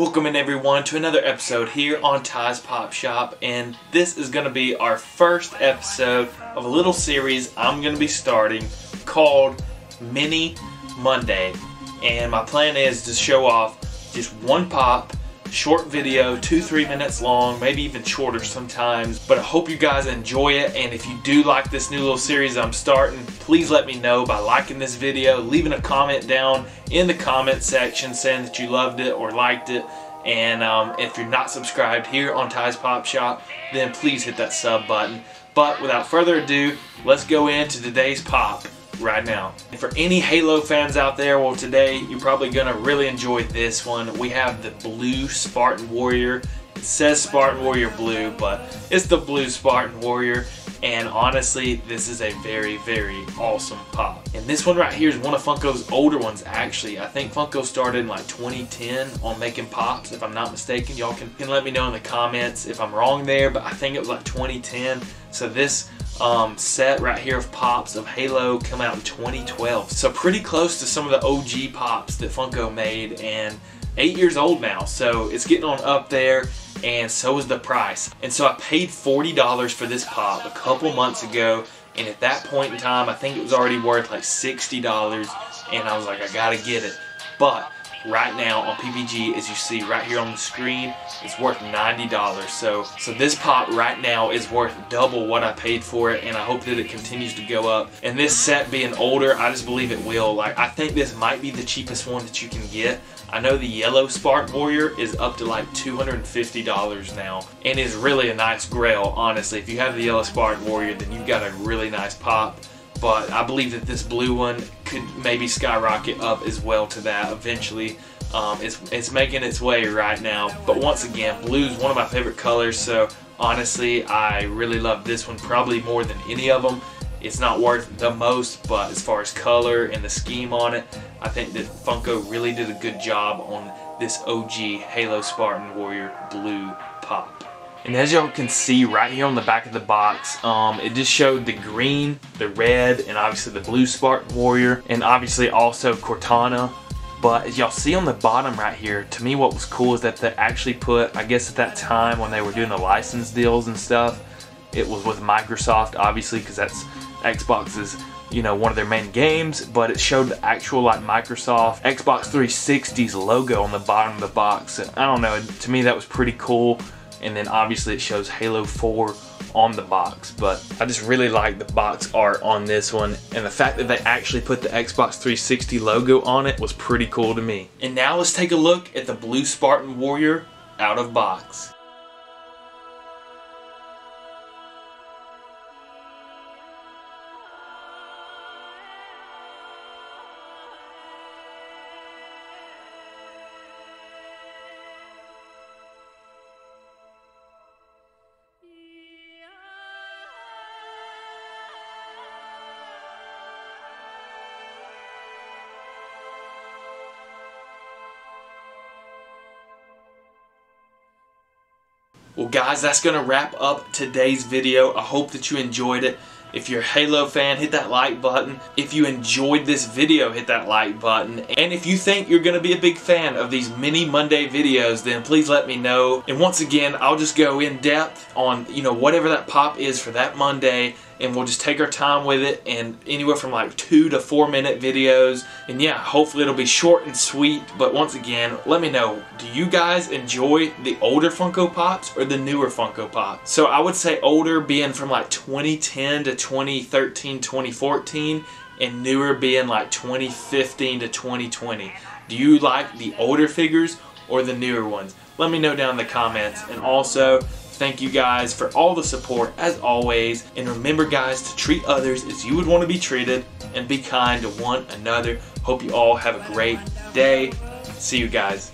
Welcome in everyone to another episode here on Ty's Pop Shop and this is going to be our first episode of a little series I'm going to be starting called Mini Monday and my plan is to show off just one pop short video, two, three minutes long, maybe even shorter sometimes. But I hope you guys enjoy it. And if you do like this new little series I'm starting, please let me know by liking this video, leaving a comment down in the comment section saying that you loved it or liked it. And um, if you're not subscribed here on Ty's Pop Shop, then please hit that sub button. But without further ado, let's go into today's pop right now. And for any Halo fans out there, well today you're probably gonna really enjoy this one. We have the blue Spartan Warrior. It says Spartan Warrior Blue, but it's the blue Spartan Warrior. And honestly, this is a very, very awesome pop. And this one right here is one of Funko's older ones, actually. I think Funko started in like 2010 on making pops, if I'm not mistaken. Y'all can, can let me know in the comments if I'm wrong there, but I think it was like 2010. So this um, set right here of pops of Halo come out in 2012. So pretty close to some of the OG pops that Funko made and eight years old now. So it's getting on up there and so is the price. And so I paid $40 for this pop a couple months ago and at that point in time I think it was already worth like $60 and I was like I gotta get it. But right now on PPG as you see right here on the screen it's worth $90 so so this pop right now is worth double what I paid for it and I hope that it continues to go up. And this set being older I just believe it will. Like I think this might be the cheapest one that you can get. I know the yellow Spartan Warrior is up to like $250 now and is really a nice grail honestly. If you have the yellow Spartan Warrior then you've got a really nice pop but I believe that this blue one could maybe skyrocket up as well to that eventually. Um, it's, it's making its way right now, but once again, blue is one of my favorite colors, so honestly, I really love this one probably more than any of them. It's not worth the most, but as far as color and the scheme on it, I think that Funko really did a good job on this OG Halo Spartan Warrior blue pop. And as y'all can see right here on the back of the box, um, it just showed the green, the red, and obviously the blue Spartan Warrior, and obviously also Cortana. But as y'all see on the bottom right here, to me what was cool is that they actually put, I guess at that time when they were doing the license deals and stuff, it was with Microsoft, obviously, because that's Xbox's you know, one of their main games, but it showed the actual like Microsoft Xbox 360's logo on the bottom of the box. I don't know, to me that was pretty cool and then obviously it shows Halo 4 on the box but I just really like the box art on this one and the fact that they actually put the Xbox 360 logo on it was pretty cool to me. And now let's take a look at the Blue Spartan Warrior out of box. Well guys, that's going to wrap up today's video. I hope that you enjoyed it. If you're a Halo fan, hit that like button. If you enjoyed this video, hit that like button. And if you think you're going to be a big fan of these mini Monday videos, then please let me know. And once again, I'll just go in depth on, you know, whatever that pop is for that Monday and we'll just take our time with it and anywhere from like two to four minute videos. And yeah hopefully it'll be short and sweet. But once again let me know do you guys enjoy the older Funko Pops or the newer Funko Pops? So I would say older being from like 2010 to 2013 2014 and newer being like 2015 to 2020 do you like the older figures or the newer ones? Let me know down in the comments. And also Thank you guys for all the support as always. And remember guys to treat others as you would want to be treated and be kind to one another. Hope you all have a great day. See you guys